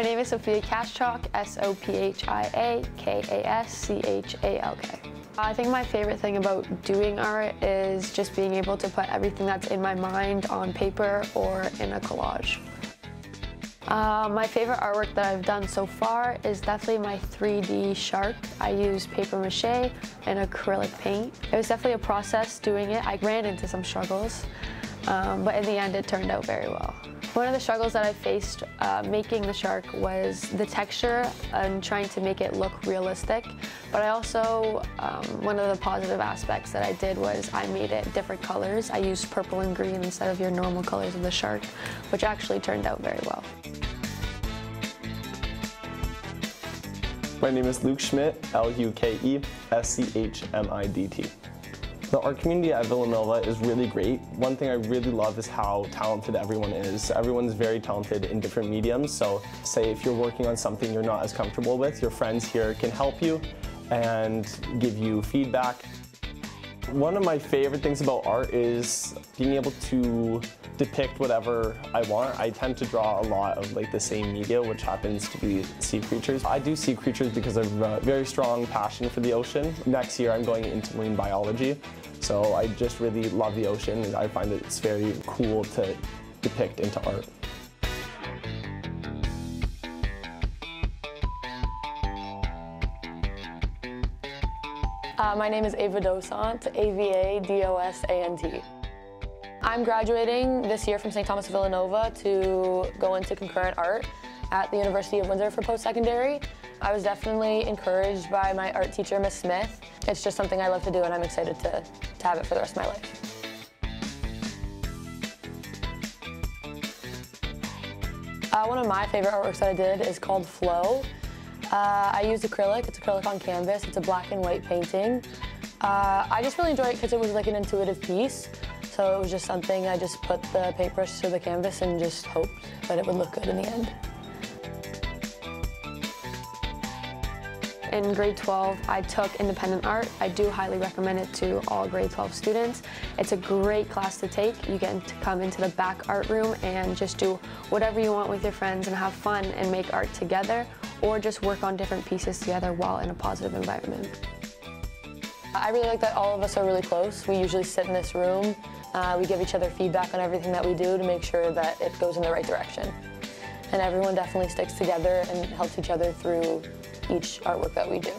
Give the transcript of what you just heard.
Sophia Kaschalk, S-O-P-H-I-A-K-A-S-C-H-A-L-K. I think my favorite thing about doing art is just being able to put everything that's in my mind on paper or in a collage. Uh, my favorite artwork that I've done so far is definitely my 3D shark. I used paper mache and acrylic paint. It was definitely a process doing it. I ran into some struggles, um, but in the end it turned out very well. One of the struggles that I faced uh, making the shark was the texture and trying to make it look realistic. But I also, um, one of the positive aspects that I did was I made it different colors. I used purple and green instead of your normal colors of the shark, which actually turned out very well. My name is Luke Schmidt, L-U-K-E, S-C-H-M-I-D-T. The art community at Villanova is really great. One thing I really love is how talented everyone is. Everyone's very talented in different mediums, so say if you're working on something you're not as comfortable with, your friends here can help you and give you feedback. One of my favorite things about art is being able to depict whatever I want. I tend to draw a lot of like the same media, which happens to be sea creatures. I do sea creatures because I have a very strong passion for the ocean. Next year I'm going into marine biology, so I just really love the ocean and I find it's very cool to depict into art. Uh, my name is Ava Dosant, A-V-A-D-O-S-A-N-T. I'm graduating this year from St. Thomas Villanova to go into concurrent art at the University of Windsor for post-secondary. I was definitely encouraged by my art teacher, Miss Smith. It's just something I love to do and I'm excited to, to have it for the rest of my life. Uh, one of my favorite artworks that I did is called Flow. Uh, I used acrylic, it's acrylic on canvas, it's a black and white painting. Uh, I just really enjoyed it because it was like an intuitive piece. So it was just something I just put the paintbrush to the canvas and just hoped that it would look good in the end. In grade 12, I took independent art. I do highly recommend it to all grade 12 students. It's a great class to take. You get to come into the back art room and just do whatever you want with your friends and have fun and make art together or just work on different pieces together while in a positive environment. I really like that all of us are really close. We usually sit in this room. Uh, we give each other feedback on everything that we do to make sure that it goes in the right direction. And everyone definitely sticks together and helps each other through each artwork that we do.